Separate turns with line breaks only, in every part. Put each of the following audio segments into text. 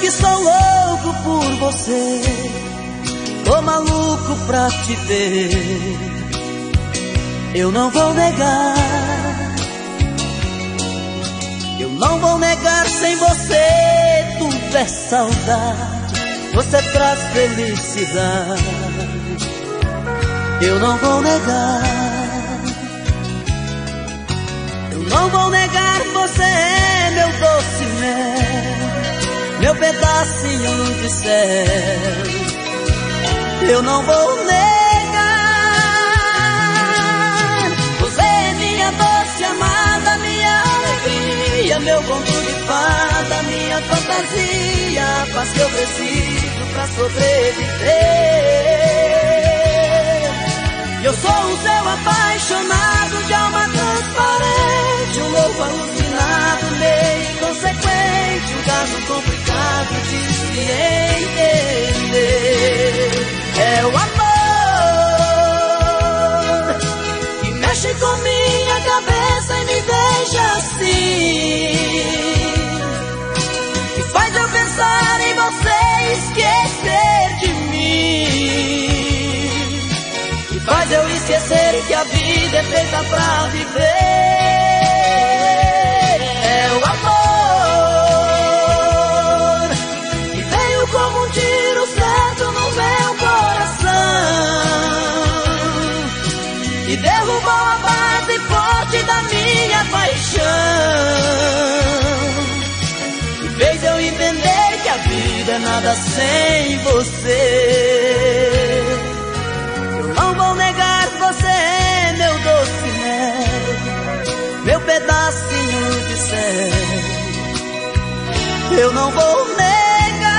que sou louco por você. Tô maluco pra te ver. Eu não vou negar. Eu não vou negar sem você. Tudo é saudade. Você traz felicidade. Eu não vou negar. Eu não vou negar. Você é meu doce mel. Meu pedacinho de céu eu não vou negar. Você é minha doce amada, minha alegria, meu conto de fada, minha fantasia, a paz que eu preciso pra sobreviver. Eu sou o seu apaixonado de alma transparente, um louco alucinado, meio inconsequente, um caso complicado de se entender. É o amor que mexe com minha cabeça e me deixa assim. Que faz eu pensar em você e esquecer de mim. Que faz eu esquecer que a vida é feita pra viver. Vida é nada sem você. Eu não vou negar você é meu doce mel, meu pedacinho de céu. Eu não vou negar,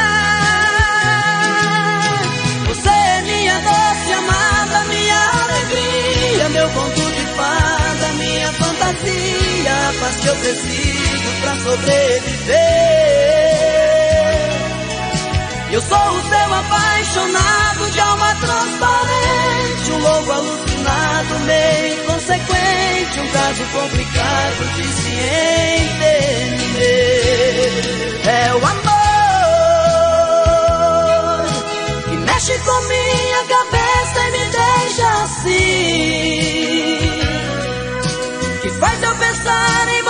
você é minha doce amada, minha alegria, meu conto de fada, minha fantasia a paz que eu preciso pra sobreviver. Eu sou o seu apaixonado de alma transparente, um louco alucinado, meio inconsequente, um caso complicado de se entender. É o amor que mexe com minha cabeça e me deixa assim faz eu pensar em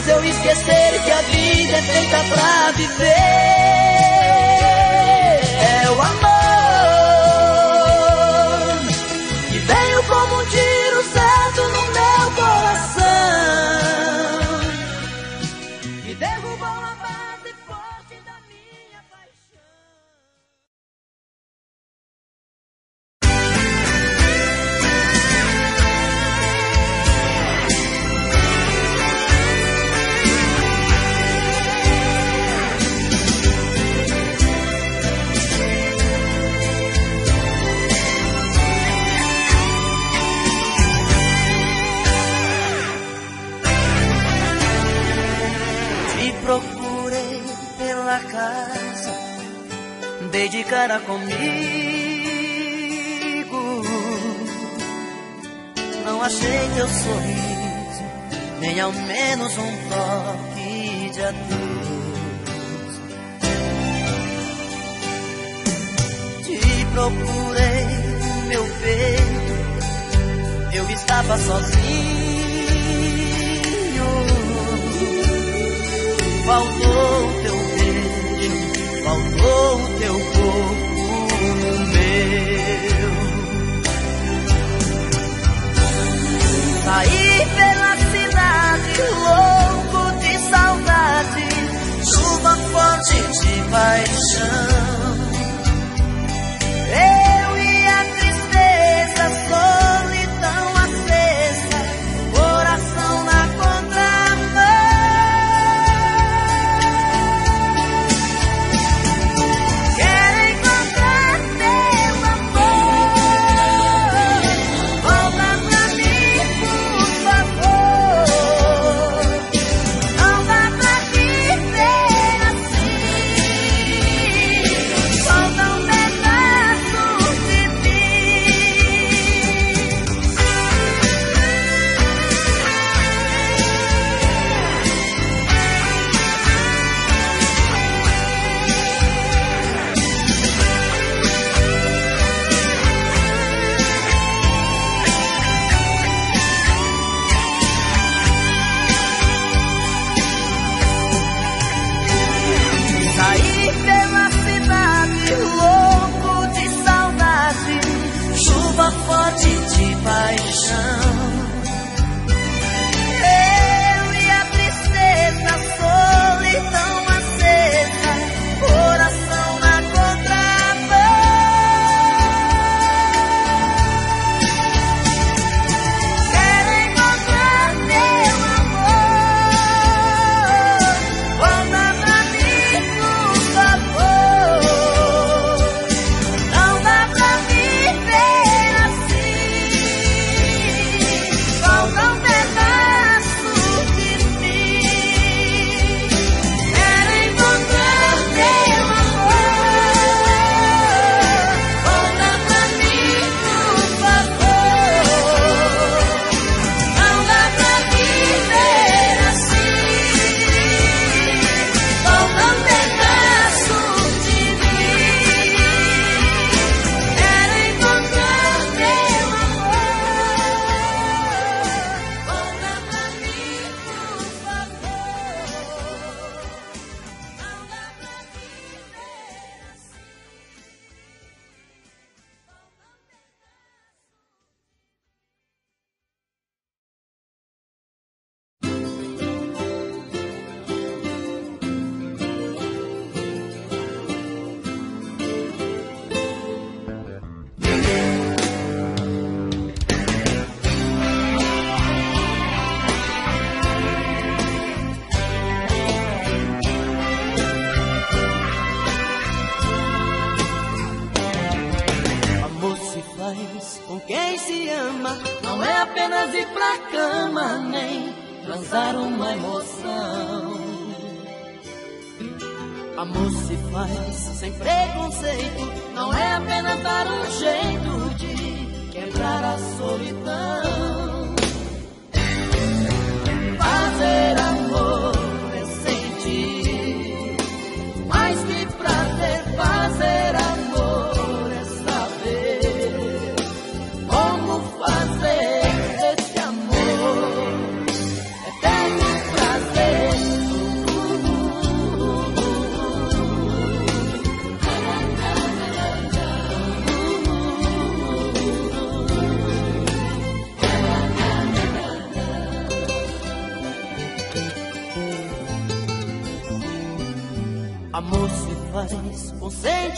faz eu esquecer que a vida é feita pra viver. É o amor.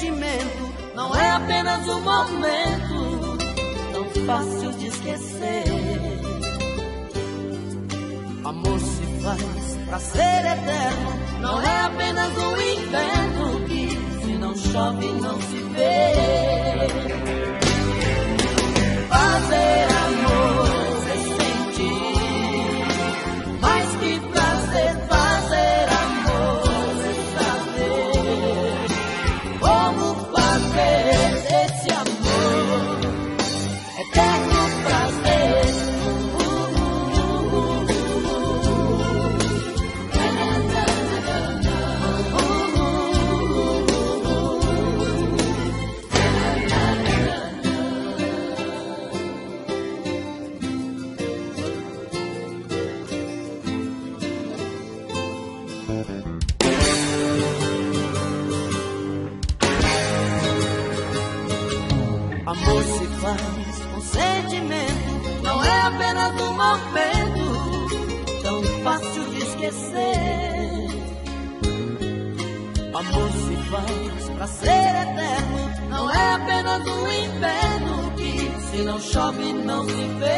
Sentimento, não é apenas um momento não chove não se vê.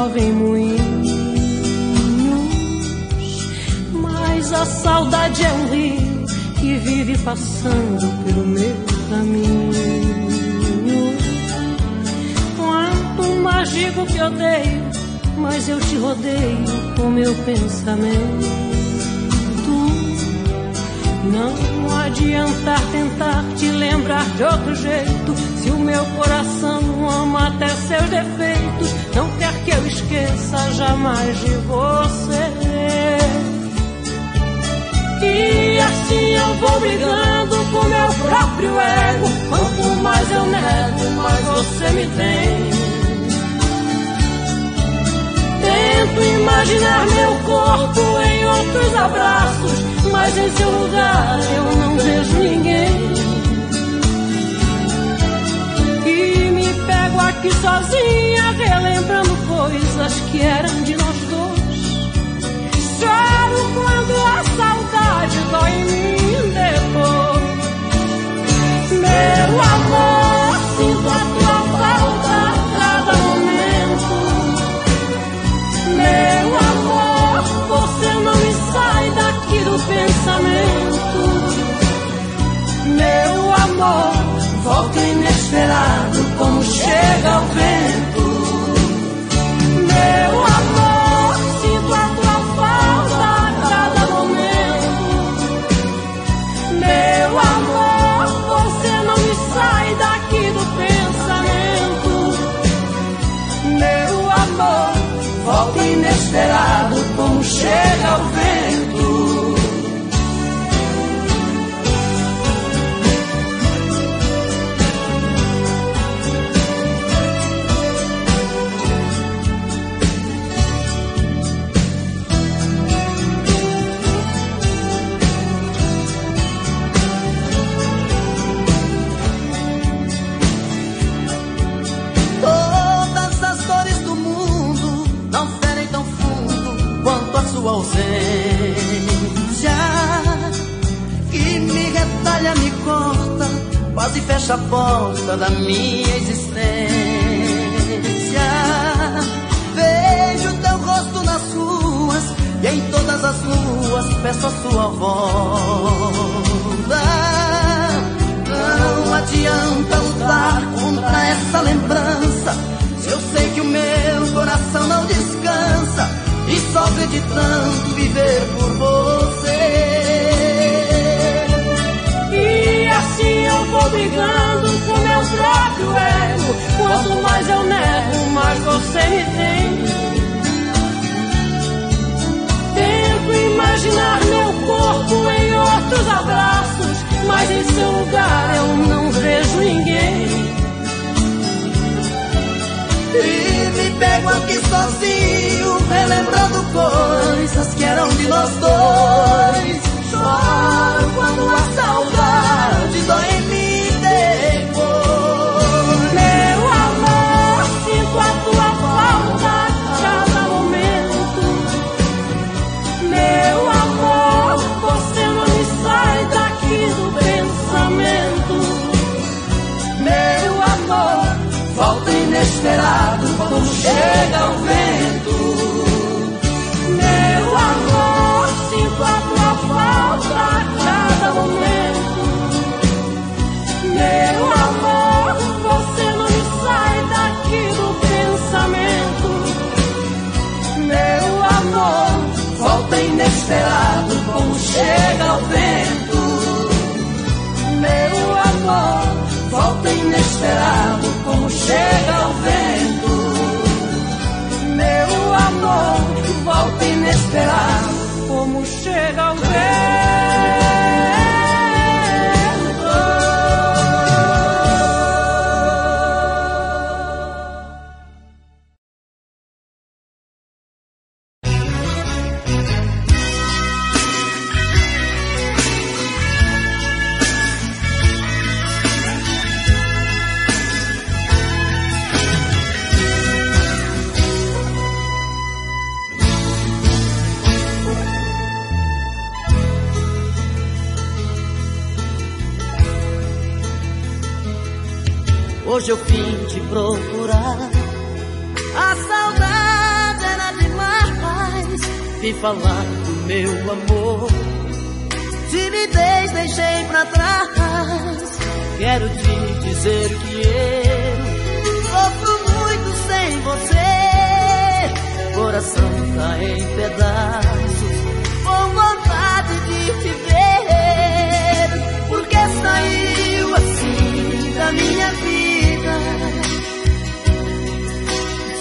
Movem moinhos. Mas a saudade é um rio que vive passando pelo meu caminho. Quanto mais digo que odeio, mais eu te rodeio com meu pensamento. Não adianta tentar te lembrar de outro jeito. Se o meu coração ama até seus defeitos, que eu esqueça jamais de você. E assim eu vou brigando com meu próprio ego. Quanto mais eu nego, mais você me tem. Tento imaginar meu corpo em outros abraços, mas em seu lugar eu não vejo ninguém. E me pego aqui sozinha, relembrando coisas que eram de nós dois. Choro quando a saudade dói em mim depois. Meu amor, sinto a tua falta a cada momento. Meu amor, você não me sai daqui do pensamento. amor volta inesperado como chega o vento. Como chega
fecha a porta da minha existência. Vejo teu rosto nas ruas e em todas as ruas peço a sua volta. Não adianta lutar contra essa lembrança. Se eu sei que o meu coração não descansa e sofre de tanto viver por você.
Brigando com meu próprio ego. Quanto mais eu nego, mais você me tem. Tento imaginar meu corpo em outros abraços, mas em seu lugar eu não vejo ninguém.
E me pego aqui sozinho, relembrando coisas que eram de nós dois. Choro quando a saudade
inesperado como chega o vento. Meu amor, sinto a tua falta a cada momento. Meu amor, você não sai daqui do pensamento. Meu amor, volta inesperado como chega o vento. Meu amor, volta inesperado chega o vento. Meu amor, volta inesperado como chega o vento.
Hoje eu vim te procurar. A saudade era demais. Vim falar do meu amor. Timidez deixei pra trás. Quero te dizer que eu sofro muito sem você. Coração tá em pedaços. Com vontade de te ver. Porque saiu assim da minha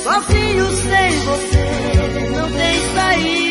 Sozinho sem você não tem saída.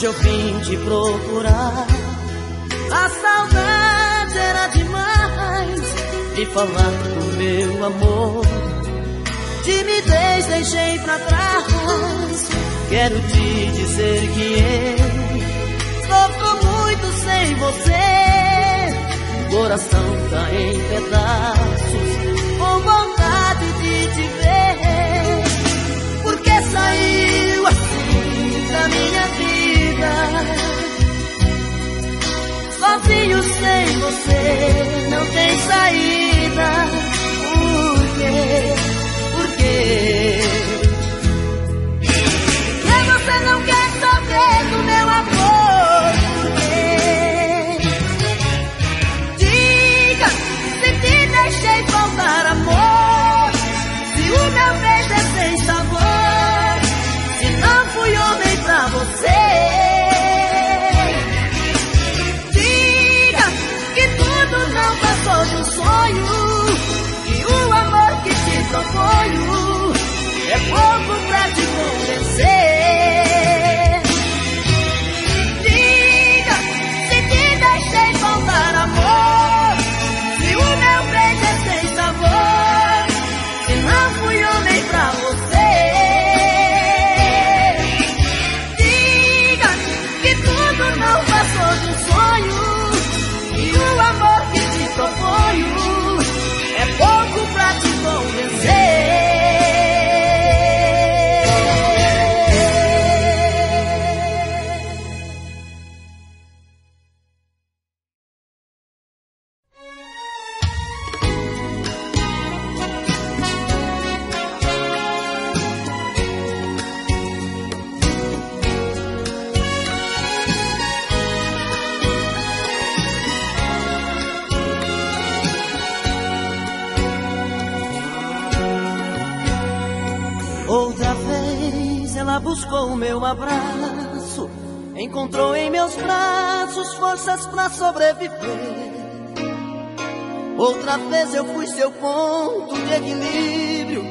Hoje eu vim te procurar. A saudade era demais de falar do meu amor. Timidez deixei pra trás. Quero te dizer que eu sofro muito sem você. O coração tá em pedaços, sem você não tem saída. Abraço, encontrou em meus braços forças pra sobreviver. Outra vez eu fui seu ponto de equilíbrio,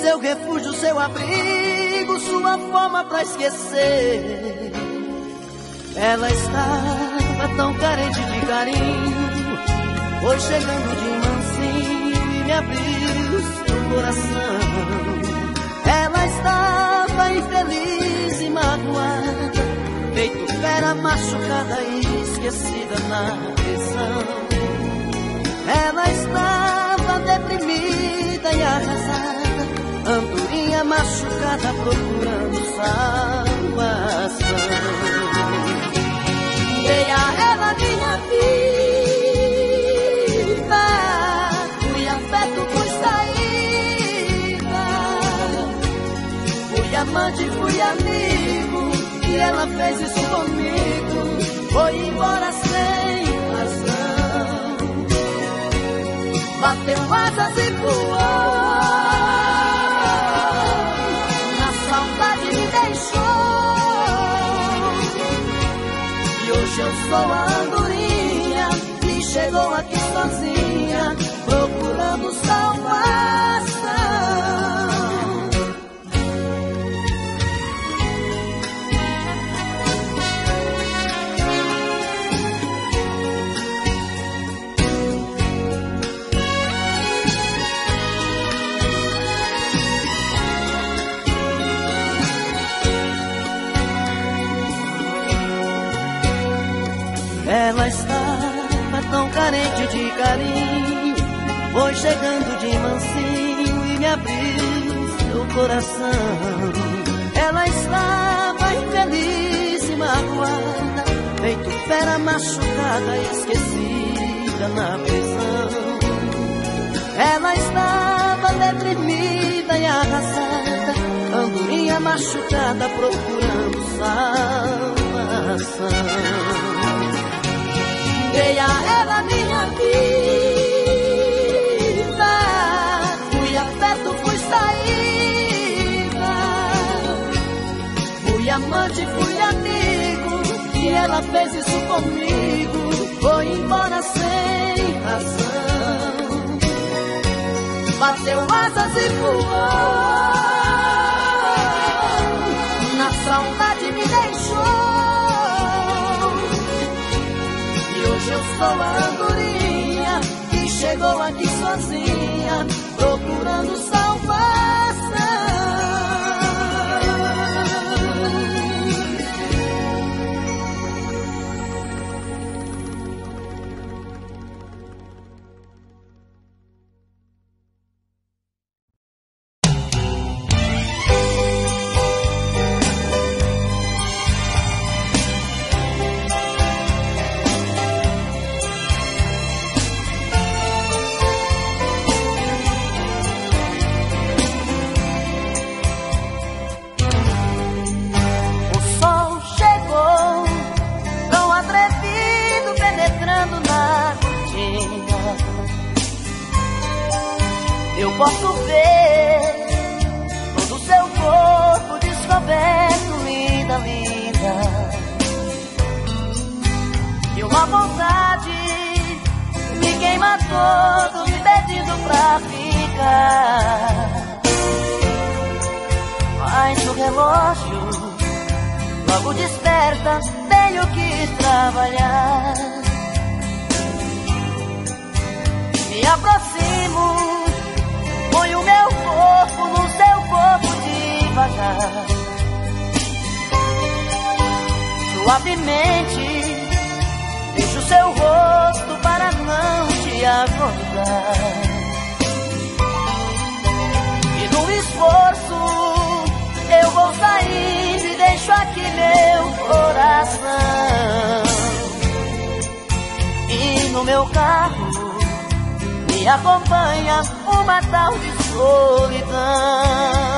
seu refúgio, seu abrigo, sua forma pra esquecer. Ela estava tão carente de carinho, foi chegando de mansinho e me abriu seu coração. Ela estava infeliz magoada, feito fera machucada e esquecida na prisão. Ela estava deprimida e arrasada, andorinha machucada procurando salvação. Dei a ela minha vida, fui afeto, fui saída, fui amante, fui amigo, ela fez isso comigo, foi embora sem razão, bateu asas e voou, na saudade me deixou. E hoje eu sou a andorinha que chegou aqui sozinha, foi chegando de mansinho e me abriu seu coração. Ela estava infeliz e magoada, feito fera machucada, esquecida na prisão. Ela estava deprimida e arrasada, andorinha machucada, procurando salvação. Dei a ela minha vida, amante, fui amigo. E ela fez isso comigo. Foi embora sem razão. Bateu asas e voou. Na saudade me deixou. E hoje eu sou a andorinha que chegou aqui sozinha, procurando salvar. Todo, me pedindo pra ficar. Mas o relógio logo desperta, tenho que trabalhar. Me aproximo Põe o meu corpo no seu corpo devagar. Suavemente, seu rosto para não te acordar. E no esforço, eu vou saindo e deixo aqui meu coração. E no meu carro me acompanha uma tal de solidão.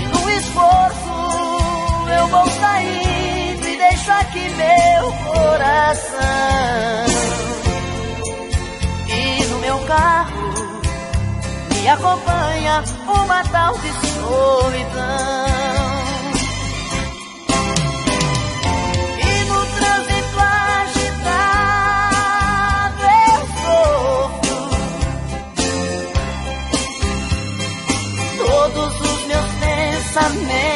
E no esforço eu vou saindo e deixo aqui meu coração. E no meu carro me acompanha uma tal de solidão. bésame.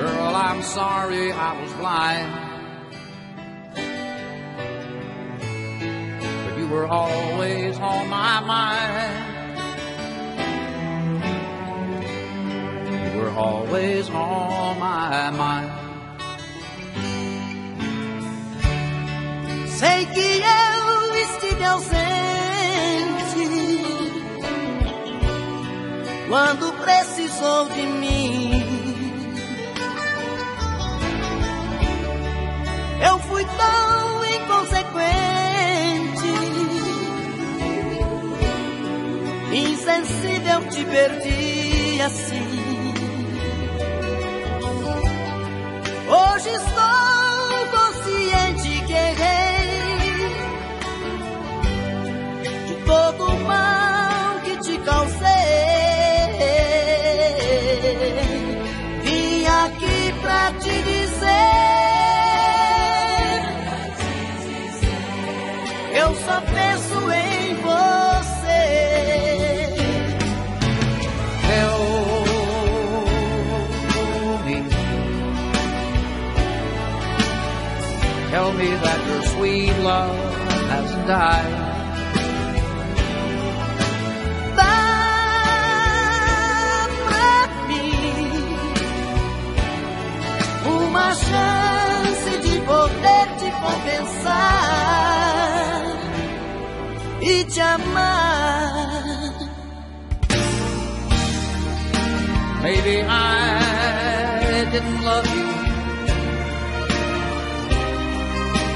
girl, I'm sorry I was blind But you
were always on my mind. You were always on my mind.
Sei que eu estive ausente quando precisou de mim. Eu fui tão inconsequente, insensível, te perdi assim. Hoje estou consciente que errei de todo mal
me that your sweet love hasn't died.
Uma chance de poder te compensar e te amar.
Maybe I didn't love you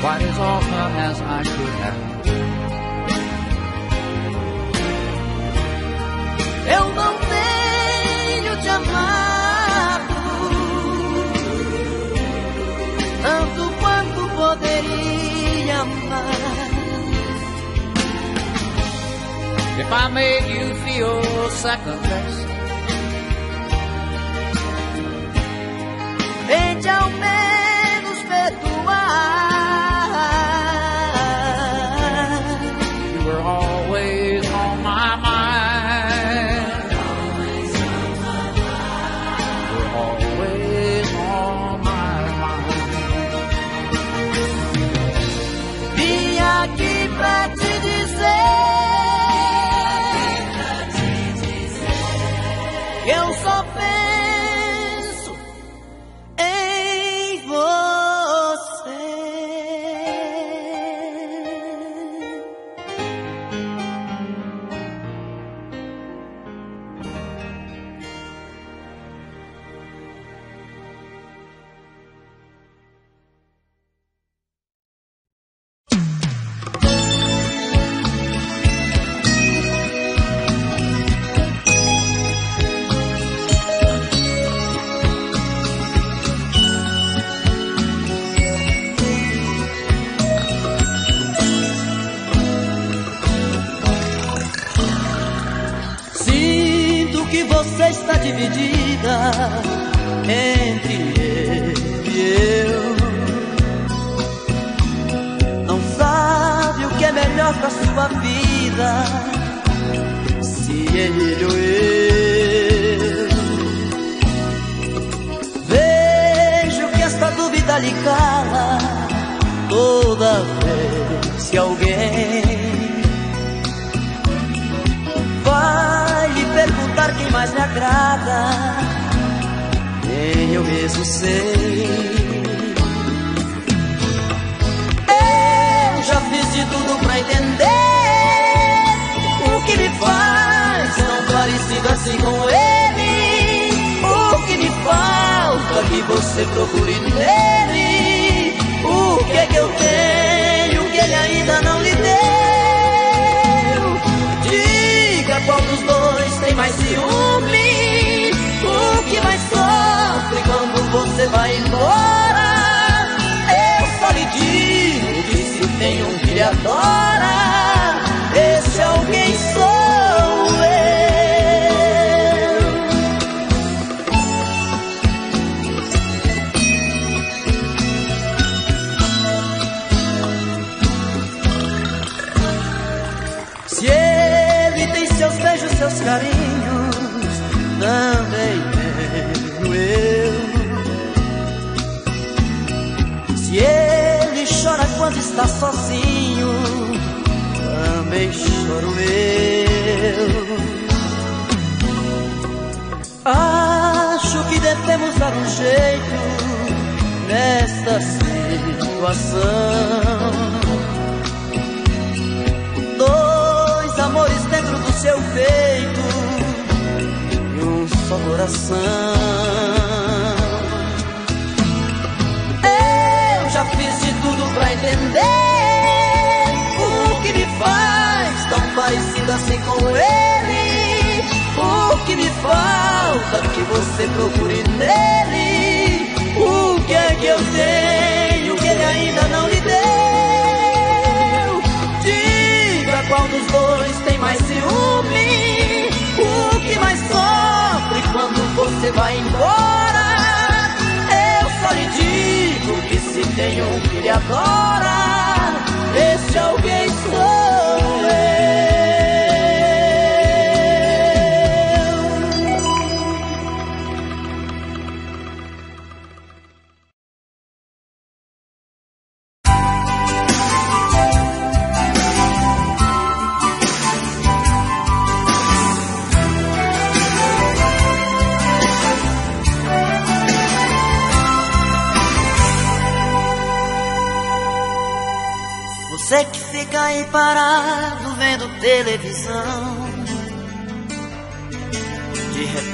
quite as often as I could have.
Eu não tenho te amado tanto quanto poderia amar.
If I made you feel second best, jeito nesta situação. Dois amores dentro do seu peito e um só coração. Eu já fiz de tudo pra entender o que me faz tão parecido assim com ele. Que me falta que você procure nele. O que é que eu tenho que ele ainda não lhe deu? Diga qual dos dois tem mais ciúme. O que mais sofre quando você vai embora? Eu só lhe digo que se tem um que lhe adora, esse alguém sou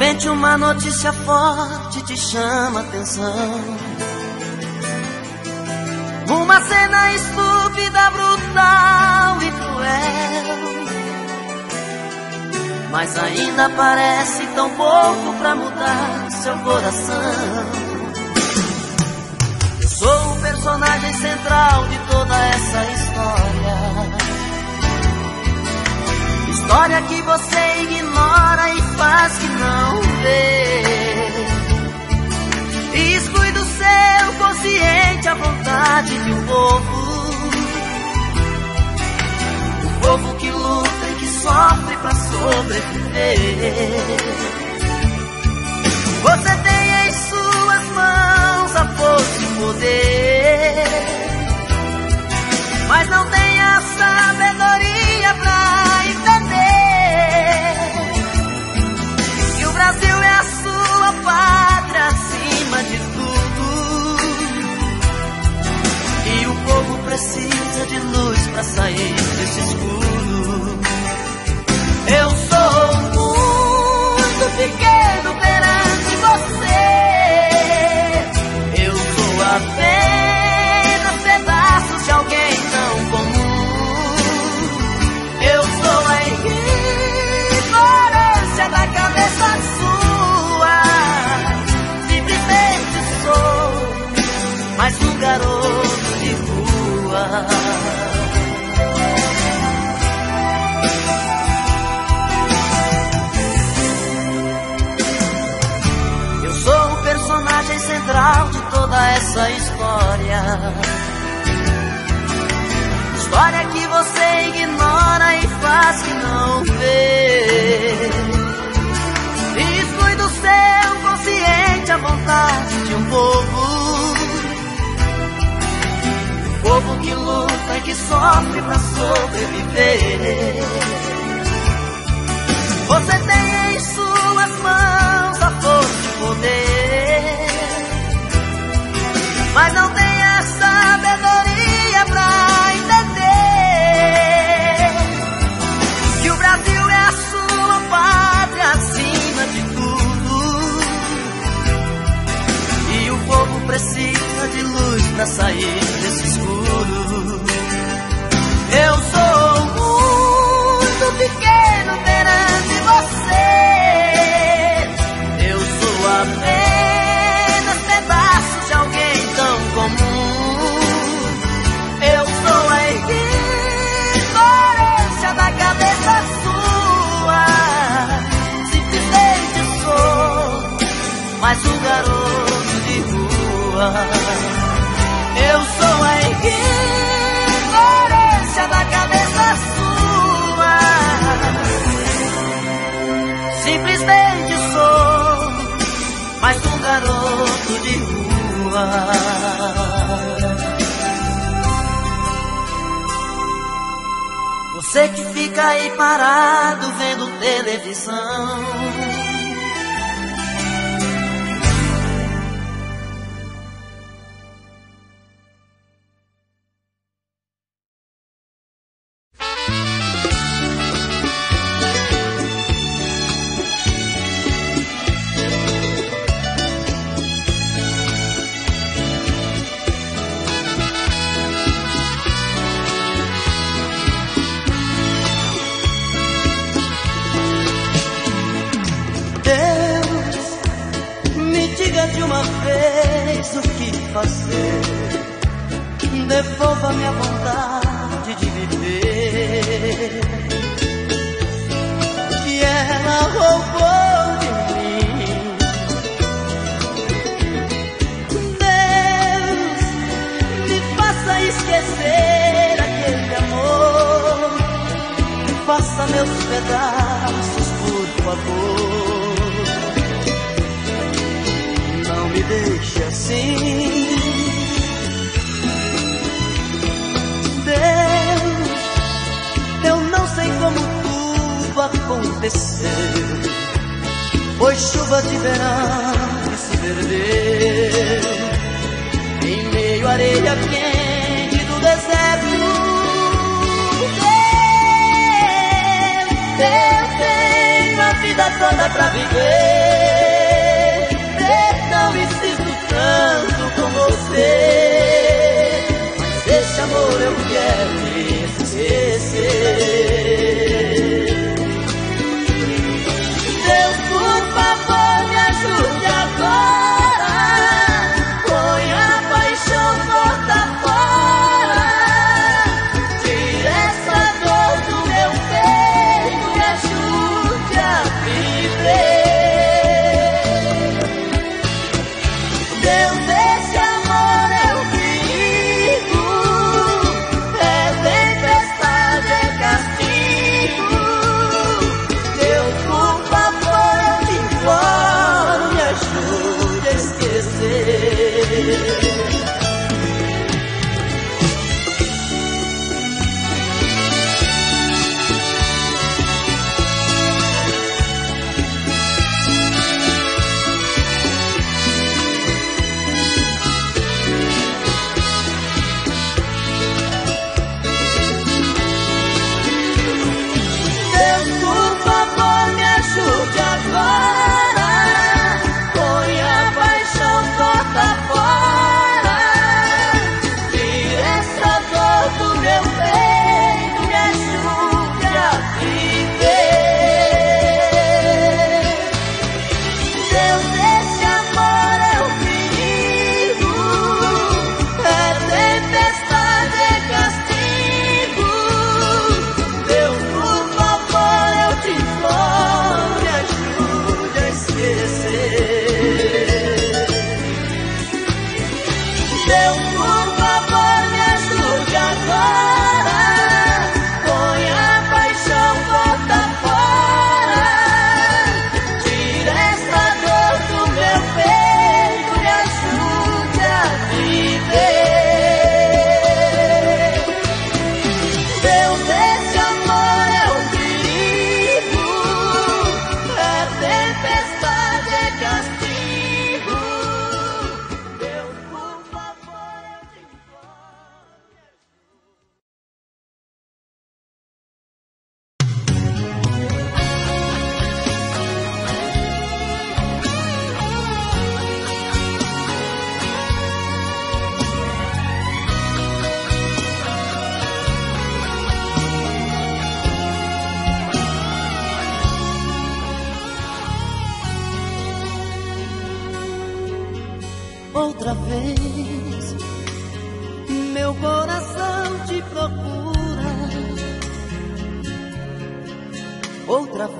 repente uma notícia forte te chama atenção. Uma cena estúpida, brutal e cruel. Mas ainda parece tão pouco pra mudar seu coração. Eu sou o personagem central de toda essa história. História que você ignora e faz que não vê. E exclui do seu consciente a vontade de um povo. Um povo que luta e que sofre pra sobreviver. Você tem em suas mãos a força e o poder, mas não tem a sabedoria pra pátria acima de tudo e o povo precisa de luz pra sair desse escuro. Eu sou muito pequeno toda essa história. História que você ignora e faz que não vê. E exclui do seu consciente a vontade de um povo. Um povo que luta e que sofre pra sobreviver. Você tem em suas mãos a força e o poder, mas não tem a sabedoria pra entender que o Brasil é a sua pátria acima de tudo e o povo precisa de luz pra sair desse escuro. Eu sou muito pequeno Eu sou a ignorância da cabeça sua. Simplesmente sou mais um garoto de rua. Você que fica aí parado vendo televisão. Não me deixe assim. Deus, eu não sei como tudo aconteceu. Foi chuva de verão que se perdeu em meio à areia quente do deserto. Deus, Deus, Deus vida toda pra viver. Perdão, insisto tanto com você. Mas esse amor eu quero esquecer.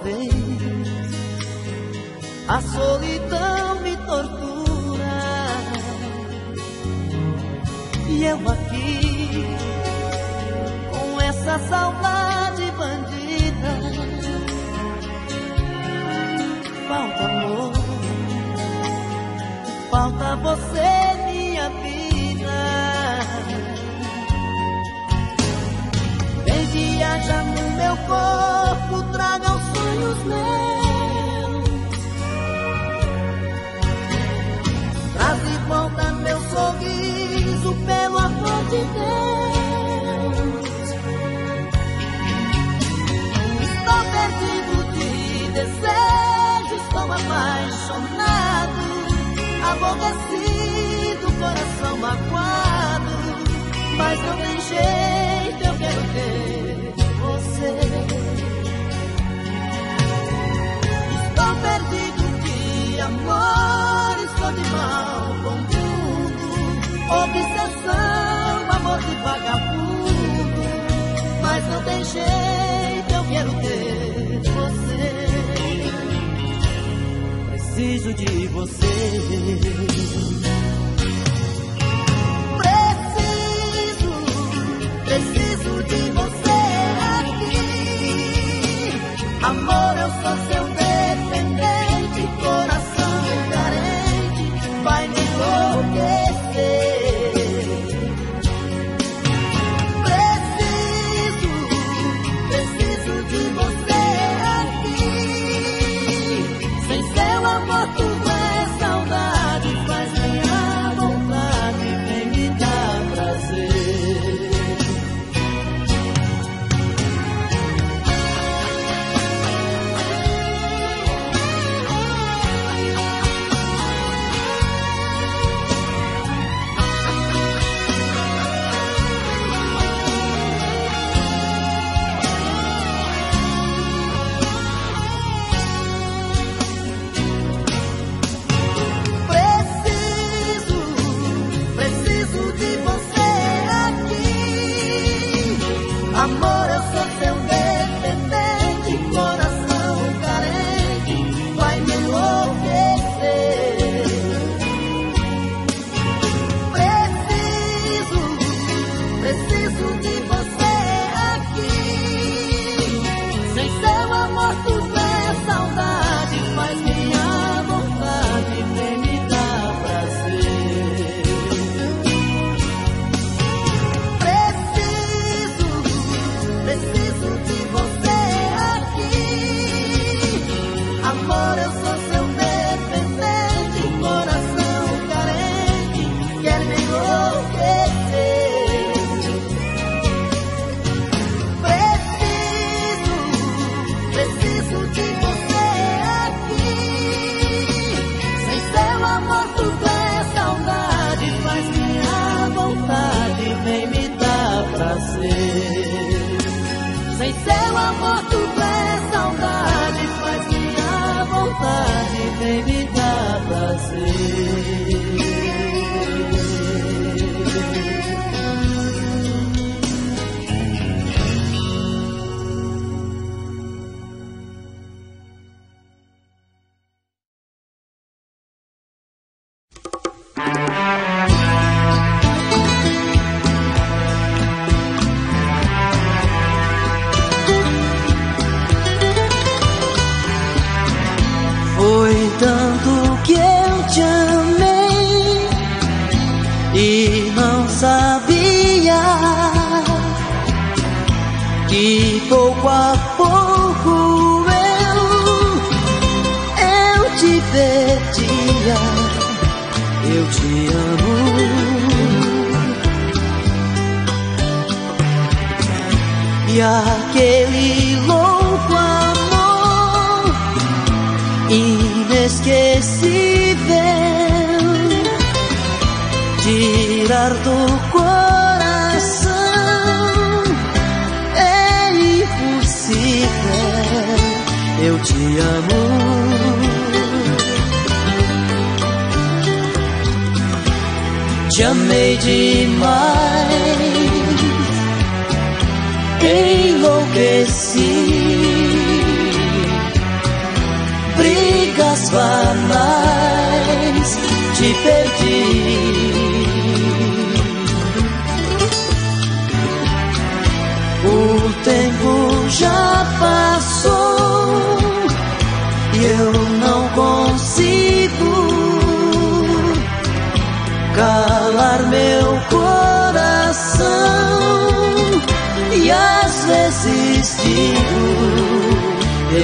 thing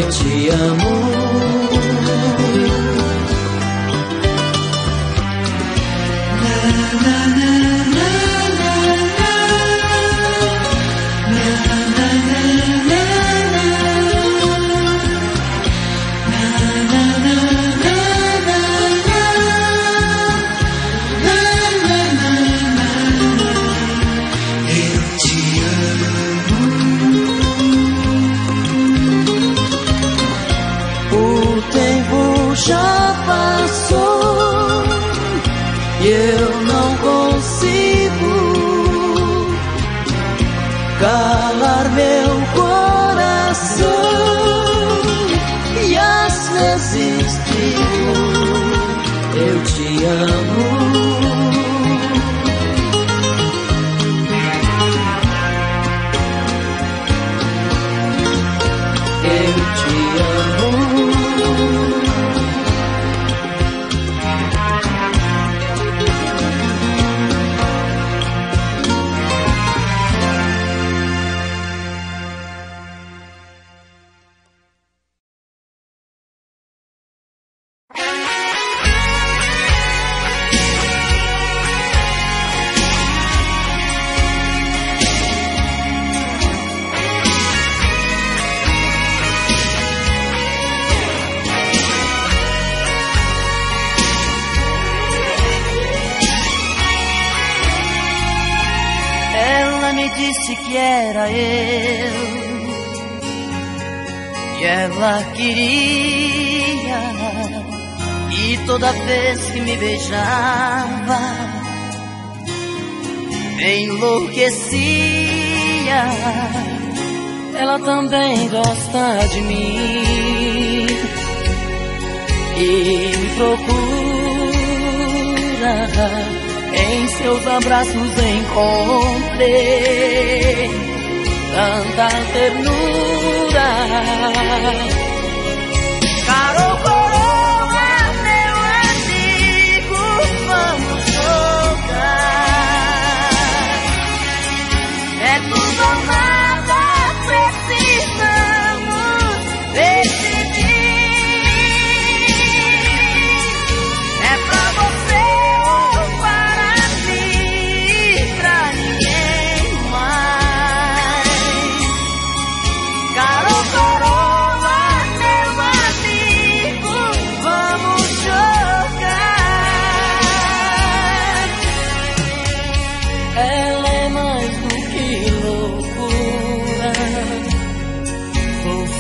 te amo.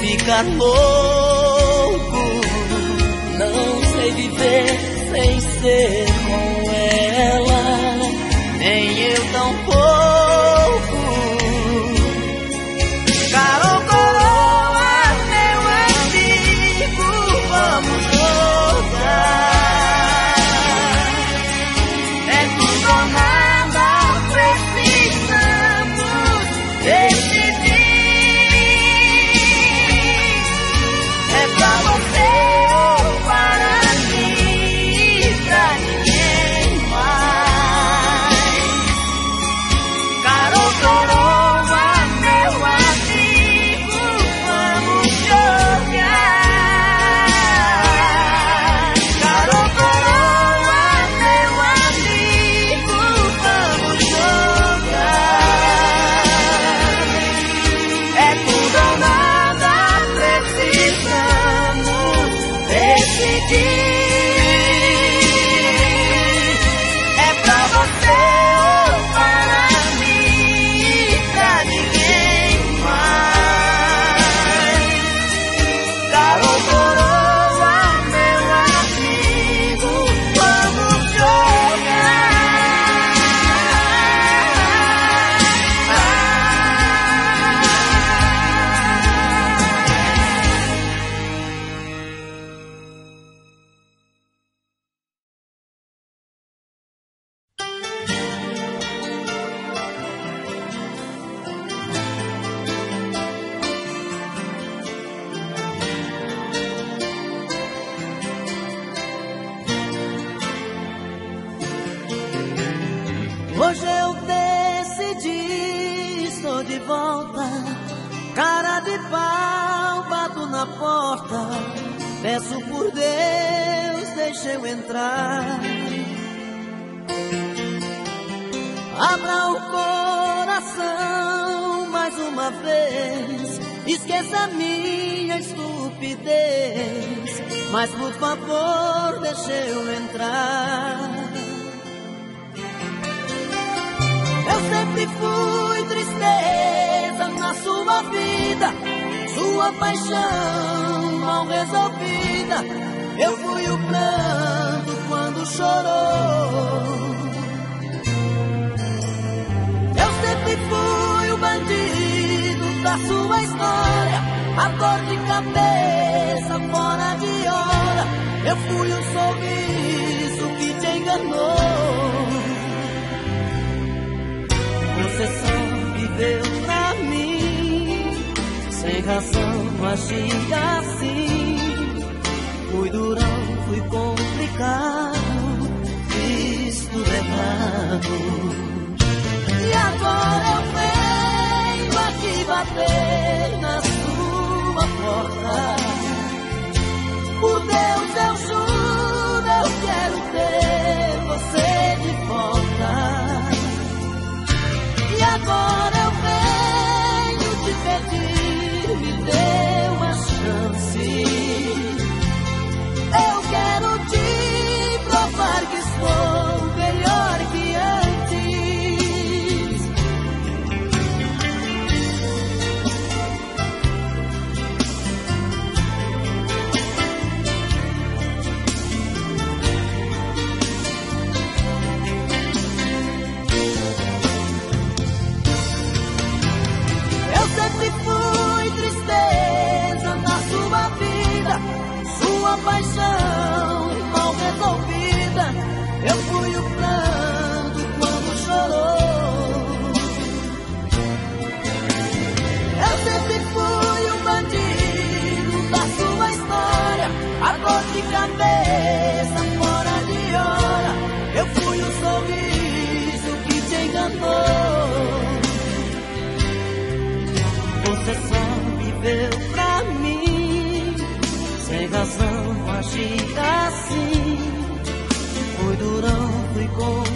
ficar louco. Não sei viver sem ser com ela, nem eu tão mas por favor, deixe eu entrar. Eu sempre fui tristeza na sua vida, sua paixão mal resolvida. Eu fui o pranto quando chorou. Eu sempre fui o bandido da sua história, a dor de cabeça fora enganou. Você só viveu pra mim, sem razão agia assim. Fui durão, fui complicado, fiz tudo errado. E agora eu venho aqui bater na sua porta. Por Deus eu E durão,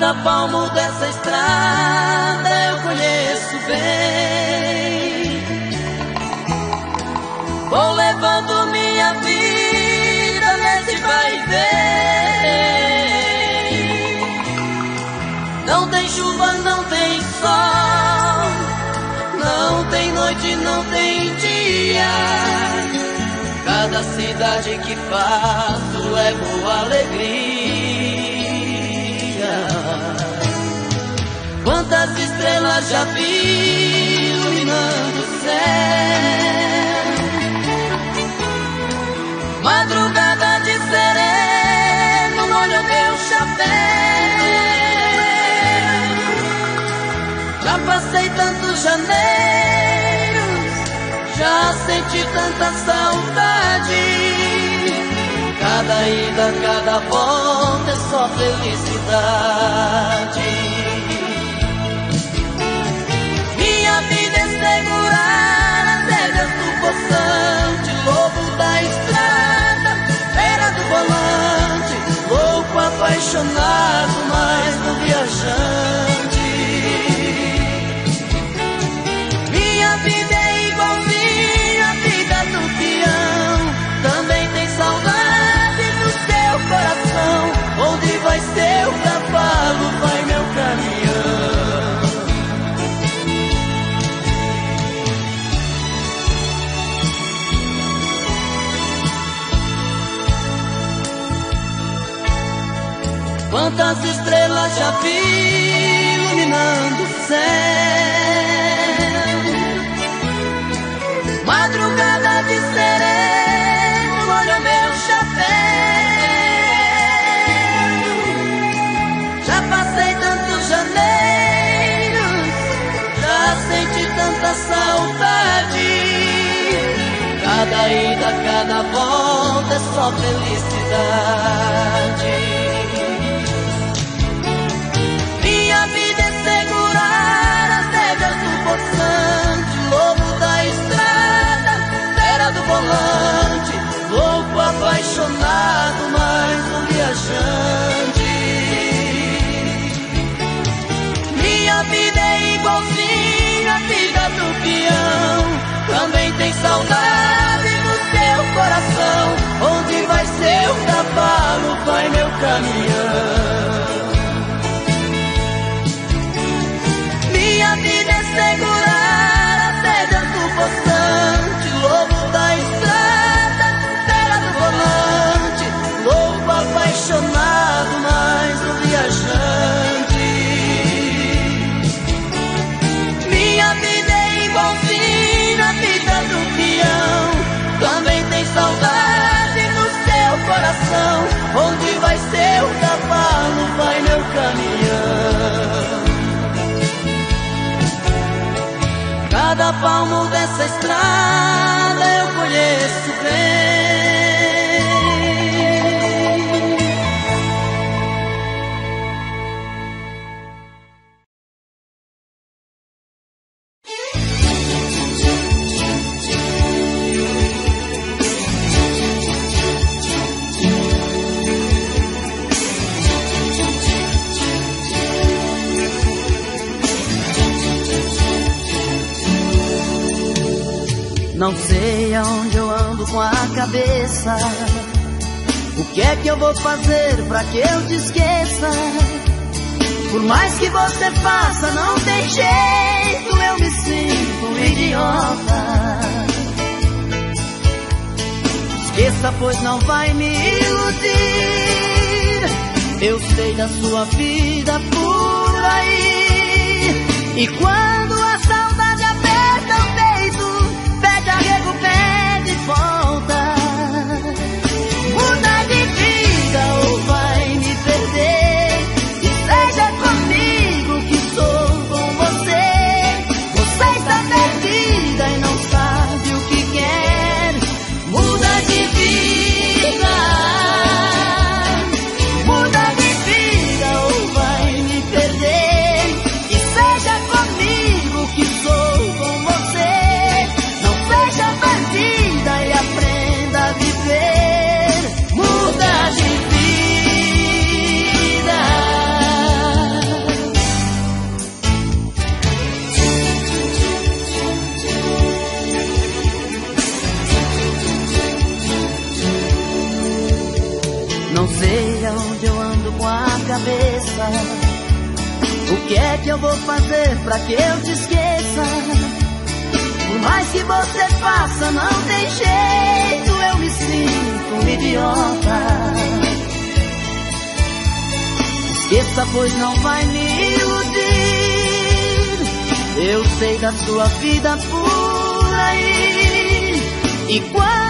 Cada palmo dessa estrada eu conheço bem. Vou levando minha vida nesse vai e vem. Não tem chuva, não tem sol, não tem noite, não tem dia. Cada cidade que passo levo alegria. Quantas estrelas já vi iluminando o céu. Madrugada de sereno, molha meu chapéu. Já passei tantos janeiros, já senti tanta saudade. Cada ida, cada volta é só felicidade. Segurar as rédeas do poçante, lobo da estrada, era do volante, louco apaixonado, mais do viajante. vida é igualzinha a vida do peão. Também tem saudade do seu coração. Onde vai seu cavalo, Quantas estrelas já vi iluminando o céu Madrugada de sereno, olha meu chapéu. Já passei tantos janeiros, já senti tanta saudade. Cada ida, cada volta é só felicidade. Lobo da estrada, fera do volante, louco apaixonado, mais um viajante. Minha vida é igualzinha a vida do peão, também tem saudade no seu coração. Onde vai seu cavalo, vai meu caminhão. Dessa pra que eu te esqueça? Por mais que você faça, não tem jeito, eu me sinto idiota. Esqueça, pois não vai me iludir. Eu sei da sua vida por aí. E quando cabeça. O que é que eu vou fazer pra que eu te esqueça? Por mais que você faça, não tem jeito, eu me sinto um idiota. Esqueça, pois não vai me iludir. Eu sei da sua vida por aí. E quando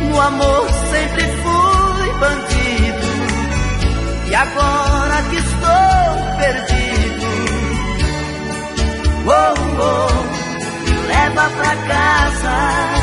O No amor sempre fui bandido, e agora que estou perdido, oh, oh leva pra casa.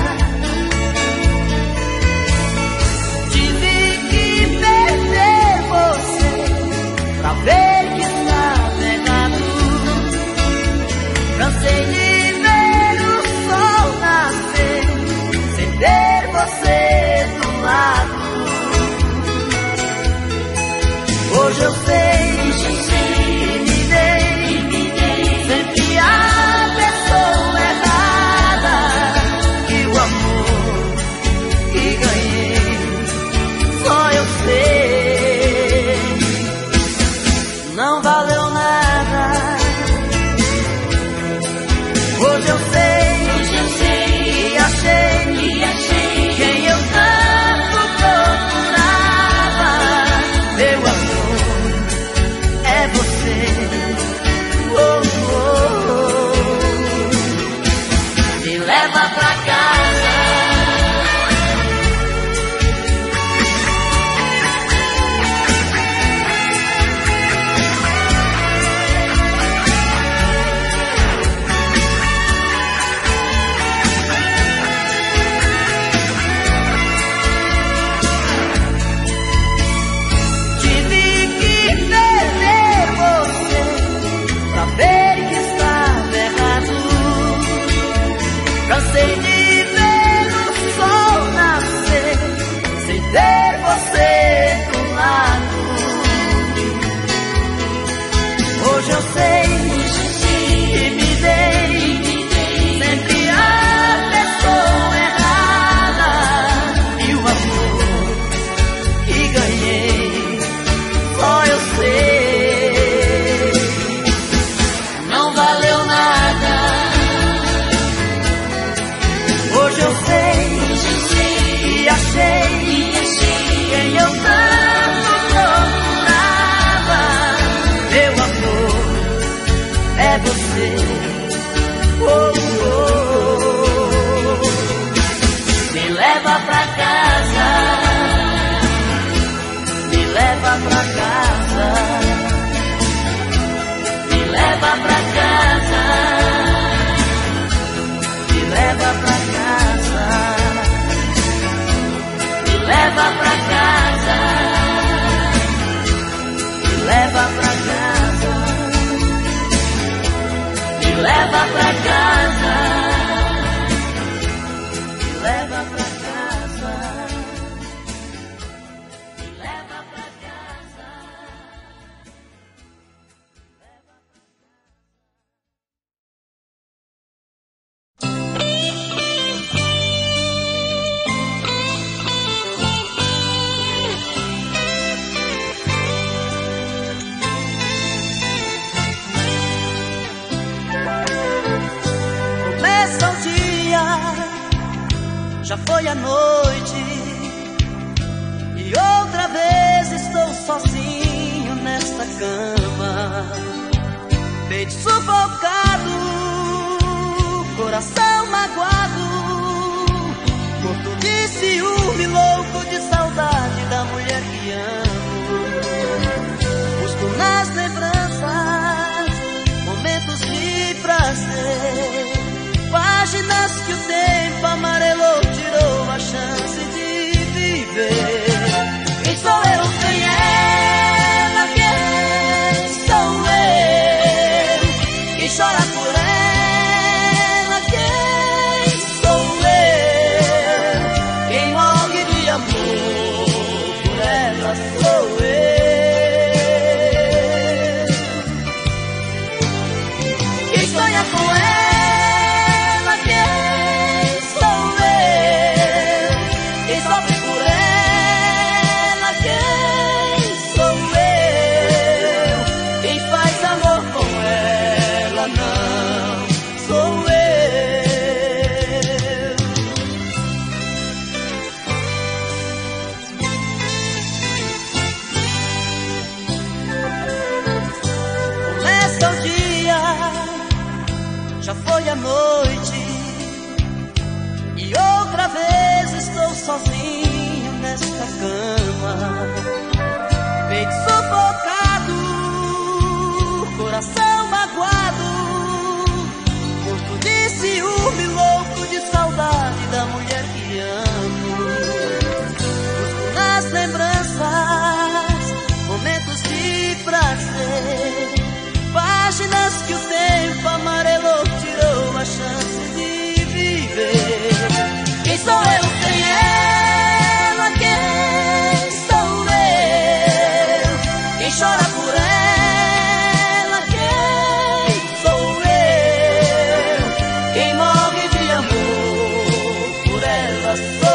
us.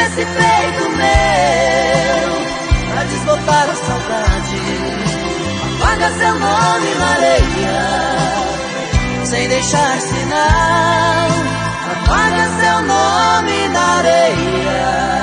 Lava esse peito meu, pra desbotar a saudade. Apaga seu nome na areia, sem deixar sinal. Apaga seu nome na areia.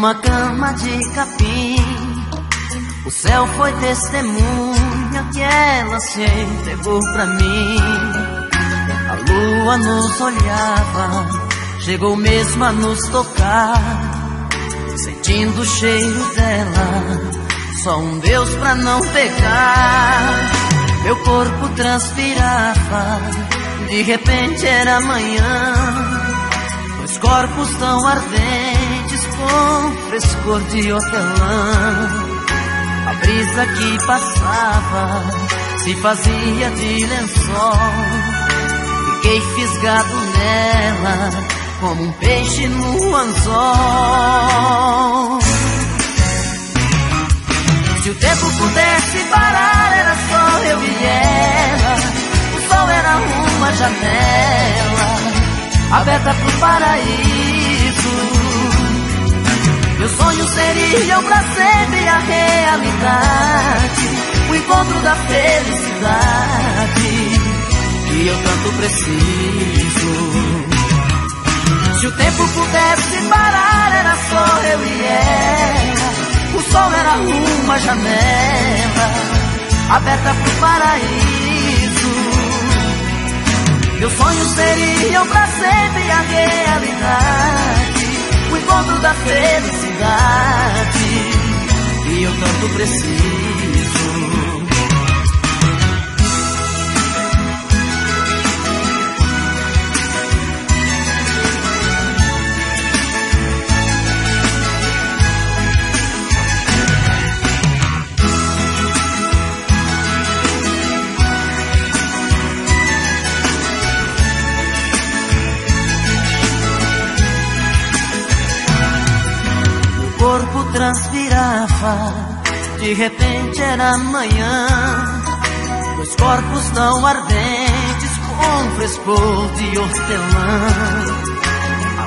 Numa cama de capim. O céu foi testemunha que ela se entregou pra mim. A lua nos olhava, chegou mesmo a nos tocar. Sentindo o cheiro dela, só um Deus pra não pegar. Meu corpo transpirava, de repente era manhã corpos tão ardentes com frescor de hortelã. A brisa que passava se fazia de lençol. Fiquei fisgado nela como um peixe no anzol. Se o tempo pudesse parar, era só eu e ela. O sol era uma janela aberta pro paraíso. Meus sonhos seriam pra sempre a realidade, o encontro da felicidade que eu tanto preciso. Se o tempo pudesse parar, era só eu e ela. O sol era uma janela aberta pro paraíso. Meus sonhos seriam pra sempre a realidade, o encontro da felicidade que eu tanto preciso. Transpirava, de repente era manhã. Dois corpos tão ardentes com frescor de hortelã.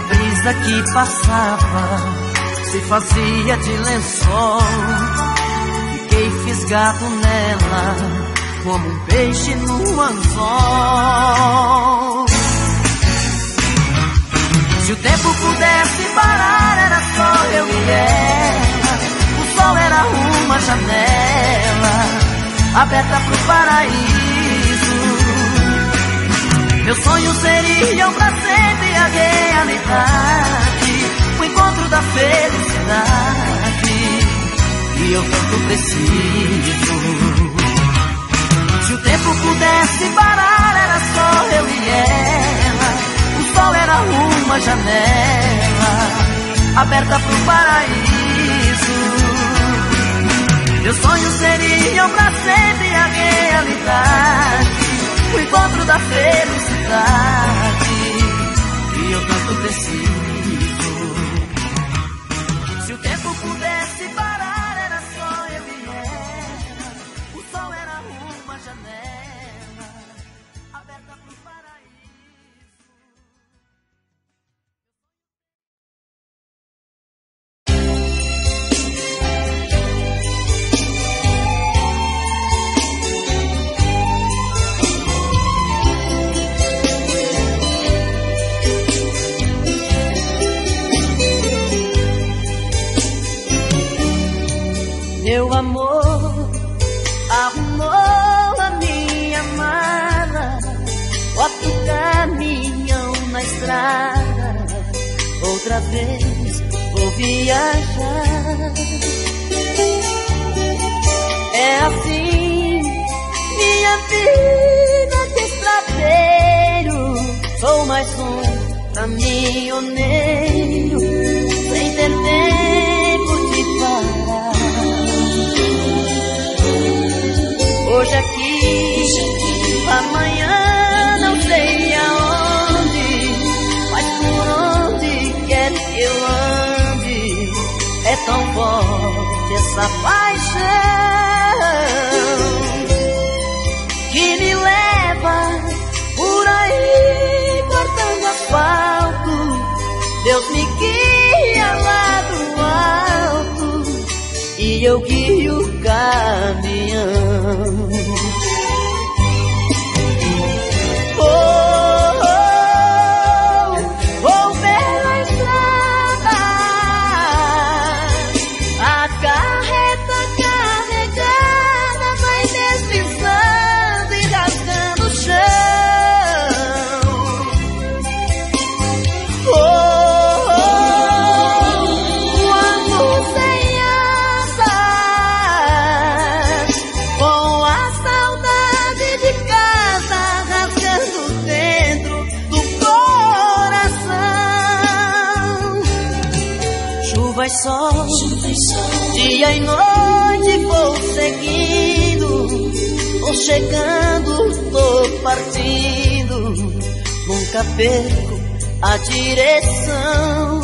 brisa que passava se fazia de lençol. Fiquei fisgado nela, como um peixe no anzol. Se o tempo pudesse parar, eu e ela. O sol era uma janela aberta pro paraíso. Meus sonhos seriam pra sempre a realidade, o encontro da felicidade que eu tanto preciso. Se o tempo pudesse parar, era só eu e ela. O sol era uma janela aberta pro paraíso. Meus sonhos seriam pra sempre a realidade o encontro da felicidade que eu tanto preciso. Chegando, tô partindo, nunca perco a direção.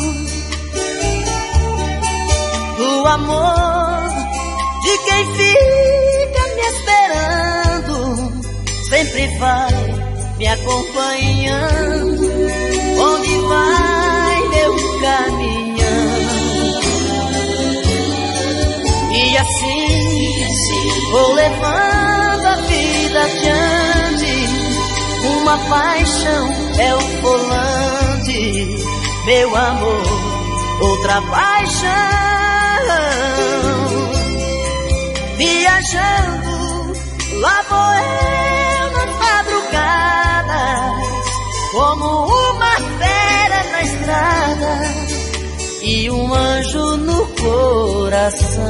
Do amor de quem fica me esperando, sempre vai me acompanhando, onde vai meu caminhão. E assim, vou levando uma paixão é o volante, meu amor, outra paixão. Viajando, lá vou eu nas madrugadas, como uma fera na estrada e um anjo no coração.